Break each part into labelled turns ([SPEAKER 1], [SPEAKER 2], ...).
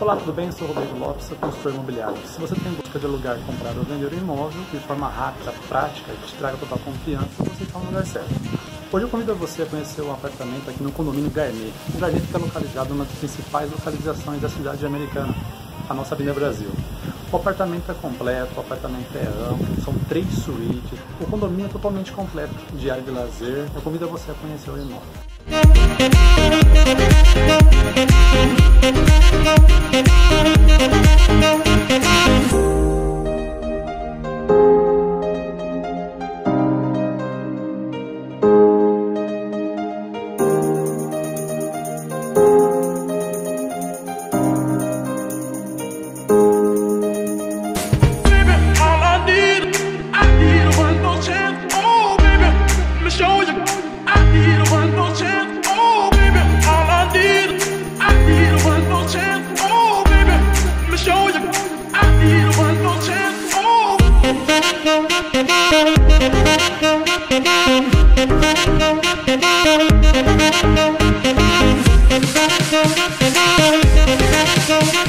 [SPEAKER 1] Olá, tudo bem? Sou Rodrigo Lopes, sou consultor imobiliário. Se você tem busca de alugar, comprar ou vender um imóvel de forma rápida, prática e que te traga total confiança, você está no lugar certo. Hoje eu convido você a conhecer o apartamento aqui no condomínio Garnet. O Garnet fica localizado numa das principais localizações da cidade americana, a nossa Avenida Brasil. O apartamento é completo, o apartamento é amplo, são três suítes, o condomínio é totalmente completo de área de lazer. Eu convido você a conhecer o imóvel.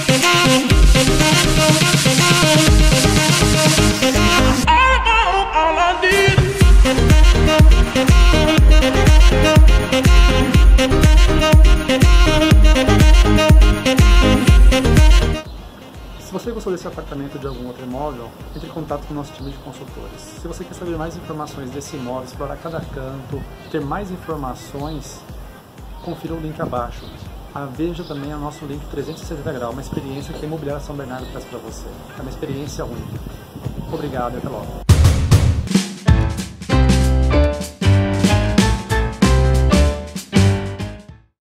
[SPEAKER 1] Se você gostou desse apartamento de algum outro imóvel, entre em contato com o nosso time de consultores. Se você quer saber mais informações desse imóvel, explorar cada canto, ter mais informações, confira o link abaixo. Ah, veja também o nosso link 360 graus, uma experiência que a Imobiliária São Bernardo traz para você. É uma experiência única. Obrigado e até logo.